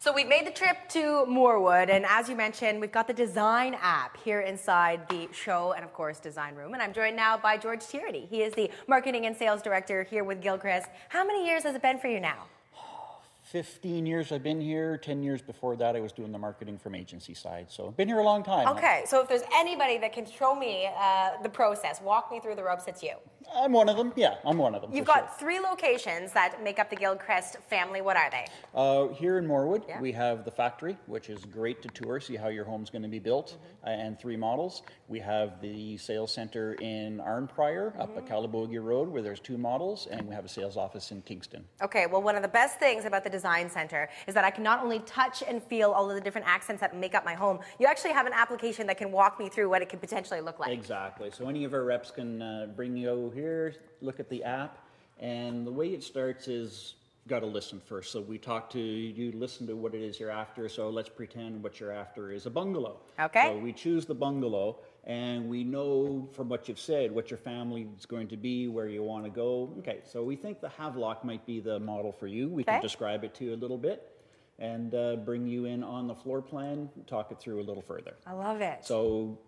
So we've made the trip to Morewood, and as you mentioned, we've got the design app here inside the show and, of course, design room. And I'm joined now by George Tierney. He is the marketing and sales director here with Guildcrest. How many years has it been for you now? 15 years I've been here. 10 years before that, I was doing the marketing from agency side. So I've been here a long time. Okay, so if there's anybody that can show me uh, the process, walk me through the ropes, it's you. I'm one of them. Yeah, I'm one of them. You've got sure. three locations that make up the Guildcrest family. What are they? Uh, here in Morewood, Yeah. we have the factory, which is great to tour, see how your home's going to be built, Mm-hmm. uh, and three models. We have the sales center in Arnprior, up Mm-hmm. at Calabogie Road, where there's two models, and we have a sales office in Kingston. Okay, well, one of the best things about the design center is that I can not only touch and feel all of the different accents that make up my home, you actually have an application that can walk me through what it could potentially look like. Exactly. So any of our reps can uh, bring you here, look at the app, and the way it starts is got to listen first. So we talk to you, listen to what it is you're after. So let's pretend what you're after is a bungalow. Okay. So we choose the bungalow, and we know from what you've said what your family is going to be, where you want to go. Okay. So we think the Havelock might be the model for you. We Okay. can describe it to you a little bit. And uh, bring you in on the floor plan, talk it through a little further. I love it. So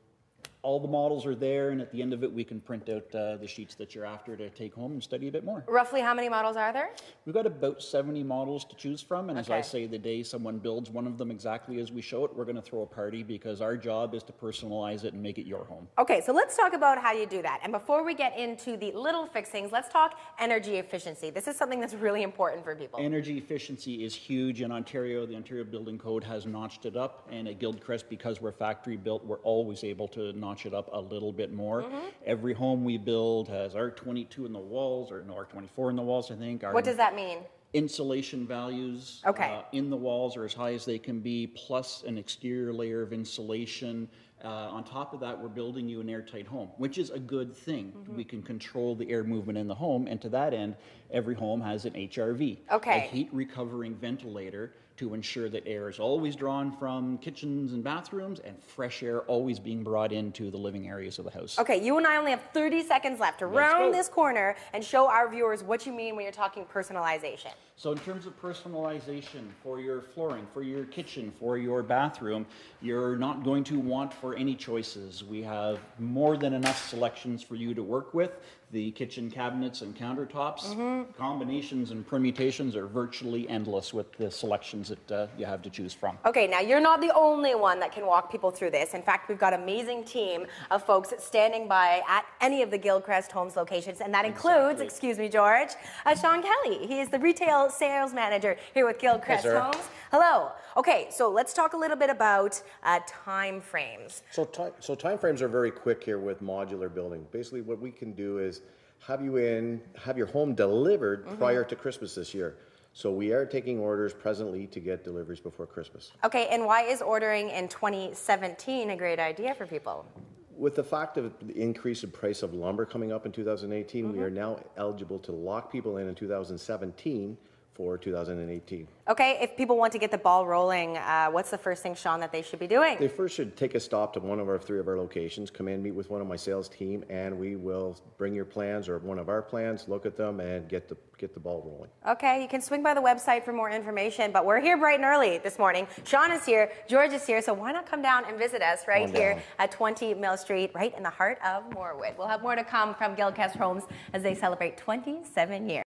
all the models are there, and at the end of it, we can print out uh, the sheets that you're after to take home and study a bit more. Roughly how many models are there? We've got about 70 models to choose from, and as I say, the day someone builds one of them exactly as we show it, we're going to throw a party because our job is to personalize it and make it your home. Okay, so let's talk about how you do that. And before we get into the little fixings, let's talk energy efficiency. This is something that's really important for people. Energy efficiency is huge in Ontario. The Ontario Building Code has notched it up, and at Guildcrest, because we're factory built, we're always able to notch it up a little bit more. Mm-hmm. Every home we build has R22 in the walls, or no, R24 in the walls, I think. Our what does that mean? insulation values Okay. uh, in the walls are as high as they can be, plus an exterior layer of insulation. Uh, on top of that, we're building you an airtight home, which is a good thing. Mm-hmm. We can control the air movement in the home, and to that end, every home has an HRV, Okay. a heat recovering ventilator to ensure that air is always drawn from kitchens and bathrooms and fresh air always being brought into the living areas of the house. Okay, you and I only have 30 seconds left to Let's round this corner and show our viewers what you mean when you're talking personalization. So in terms of personalization for your flooring, for your kitchen, for your bathroom, you're not going to want for any choices. We have more than enough selections for you to work with. The kitchen cabinets and countertops, combinations and permutations are virtually endless with the selections that uh, you have to choose from. Okay, now you're not the only one that can walk people through this. In fact, we've got an amazing team of folks standing by at any of the Guildcrest Homes locations, and that includes, Exactly. excuse me, George, uh, Sean Kelly. He is the retail sales manager here with Guildcrest sir. Homes. Hello. Okay, so let's talk a little bit about uh, time frames. So time, so time frames are very quick here with modular building. Basically, what we can do is have you in, have your home delivered mm-hmm. prior to Christmas this year. So we are taking orders presently to get deliveries before Christmas. Okay, and why is ordering in 2017 a great idea for people? With the fact of the increase in price of lumber coming up in 2018, we mm-hmm. are now eligible to lock people in in 2017 for 2018. Okay, if people want to get the ball rolling, uh, what's the first thing, Sean, that they should be doing? They first should take a stop to one of our three of our locations, come in, meet with one of my sales team, and we will bring your plans or one of our plans, look at them, and get the get the ball rolling. Okay, you can swing by the website for more information, but we're here bright and early this morning. Sean is here, George is here, so why not come down and visit us right here down. at 20 Mill Street, right in the heart of Morewood. We'll have more to come from Guildcrest Homes as they celebrate 27 years.